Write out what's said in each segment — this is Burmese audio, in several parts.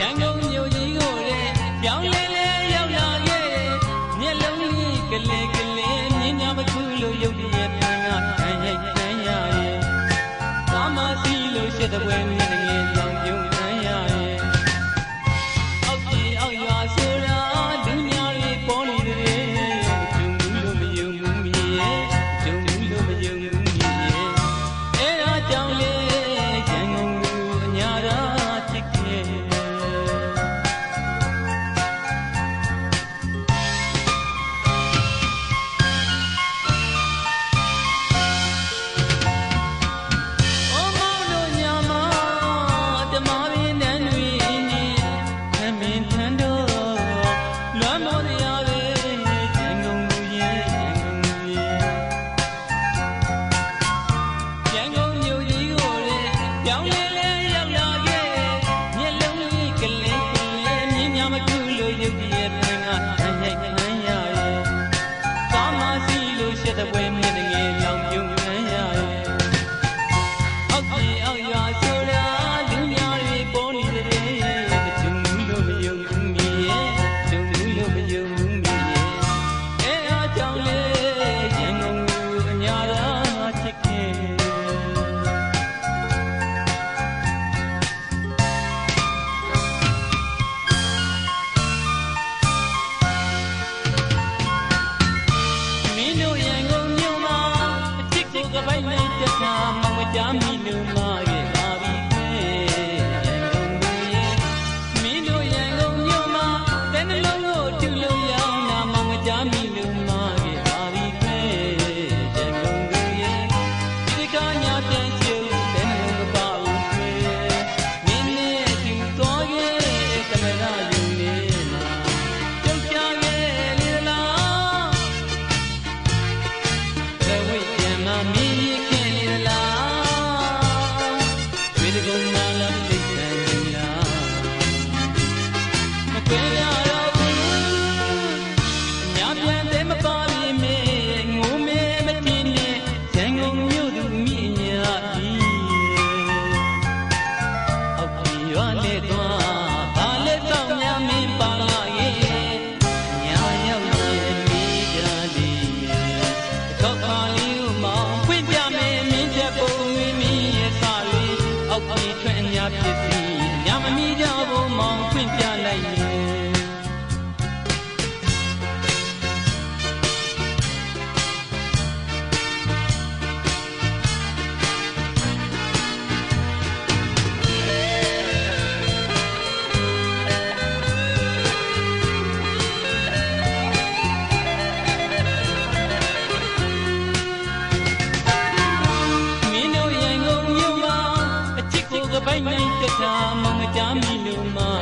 ရန်ကုန်မြို့ကြီးကိုတဲ့ပြောင်းလဲလဲရောက်လာခဲ့မျက်လုံးလေးကလေးကလေးမြင်များမခုလို့ရုပ်ရည်ပြန်ကခံရိုက်ခံရရဲ့ဘာမှသိလို့ရှစ်တပွဲမြင်ငယ် the. များဖြစ်စီအများမမီကြဖို့မောင်ခွင့်ပြ 你了吗？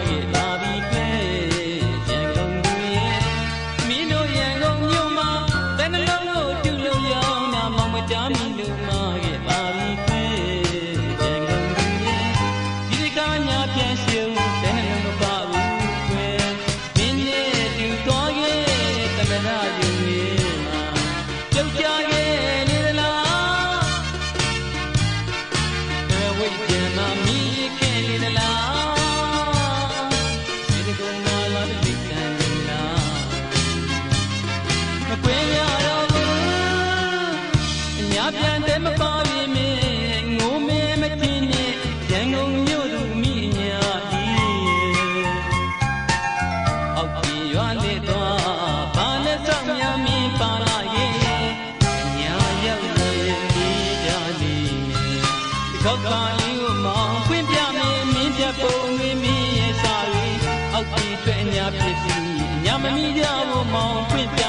ထောက်ကလေးကိုမောင်းဖွင့်ပြမင်းမင်းပြပုံတွေမင်းရဲ့စာတွေအောက်တီထွက်အညာဖြစ်စီအညာမမီကြဘူးမောင်းဖွင့်ပြ